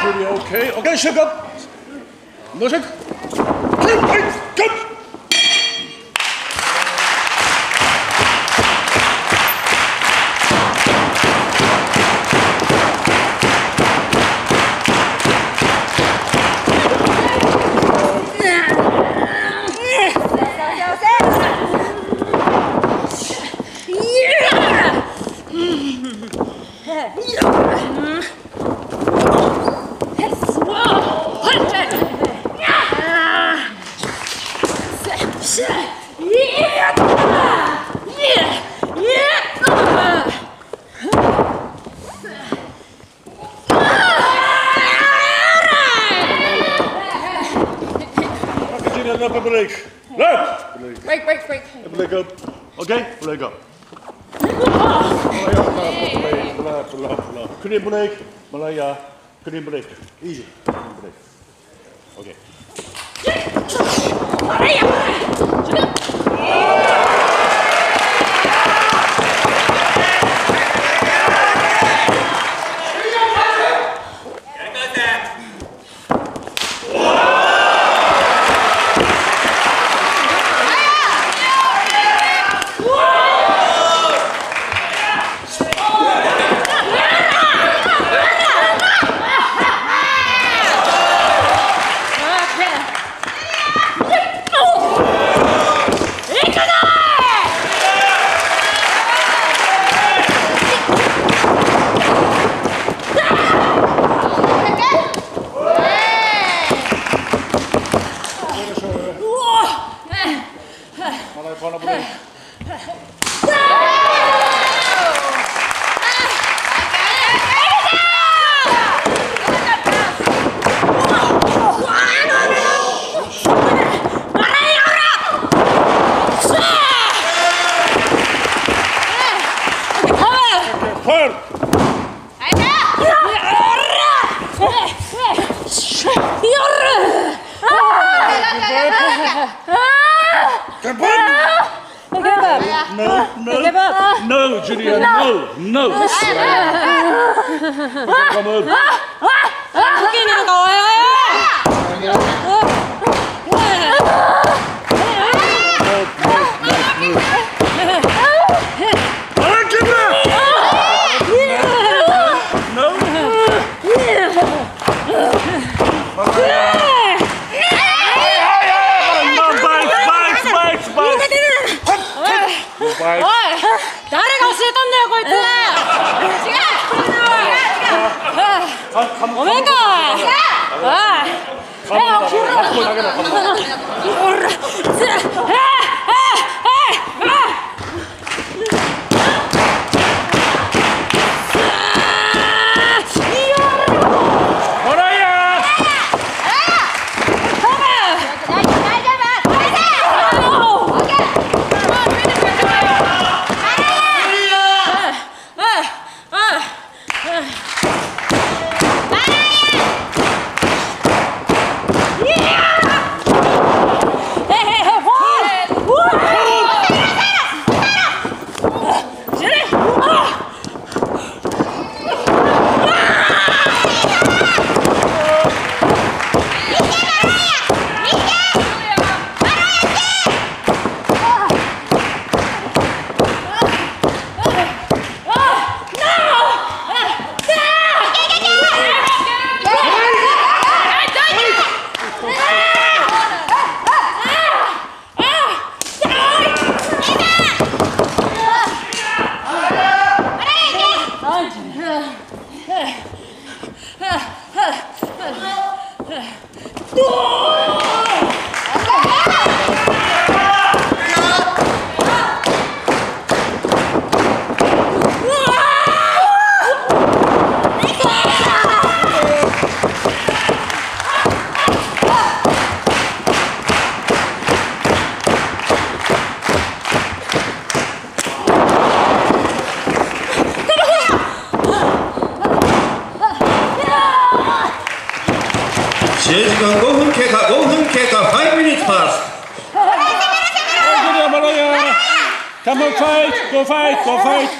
pretty okay. Okay, sugar. Music. Good. Listen up, Blake. Look! Break, break, break. Blake up. Okay, Blake up. Malaya, Malaya, break? Malaya. Kun je Easy. Okay. Get up! no, no, No, no, Get up. no, Giulia, no, no. no. no, Come on. Look at it, go away. これだけだっ Coveito, Coveito.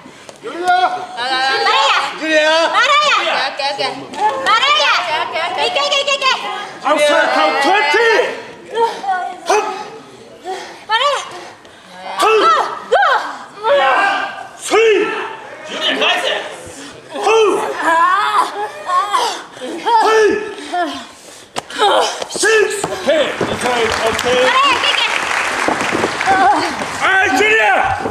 Giulia. Mariah. Giulia. Mariah. Okay, okay. Mariah. Okay, okay. Okay, okay, okay. Outside count 20. Hup. Mariah. Hup. Ah, ah. Giulia, guys. Hup. Hey. Six. Okay, okay, okay. Mariah, okay, okay. All right, Giulia.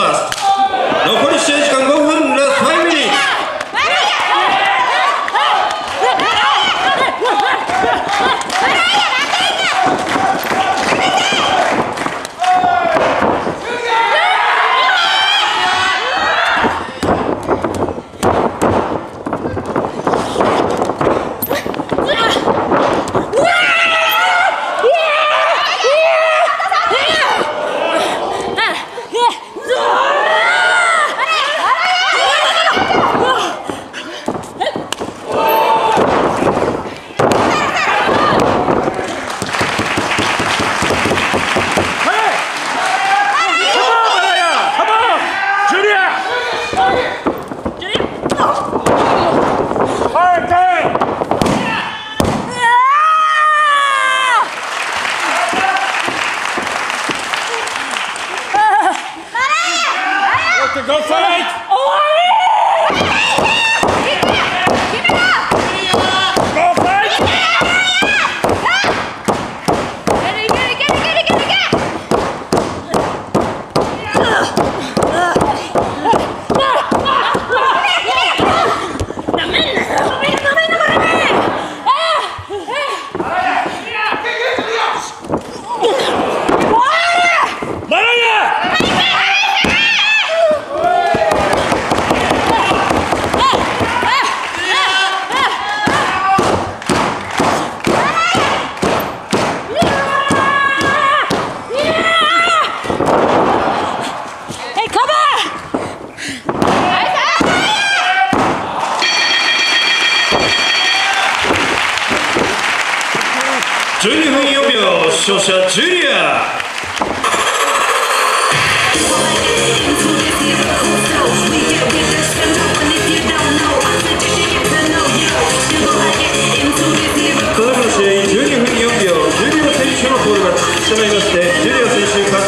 ます残り試合時間5分 Alright! Oh, Alright! 12分4秒勝者ジュリア12分4秒1選手のフール勝ちりましてジュリア選手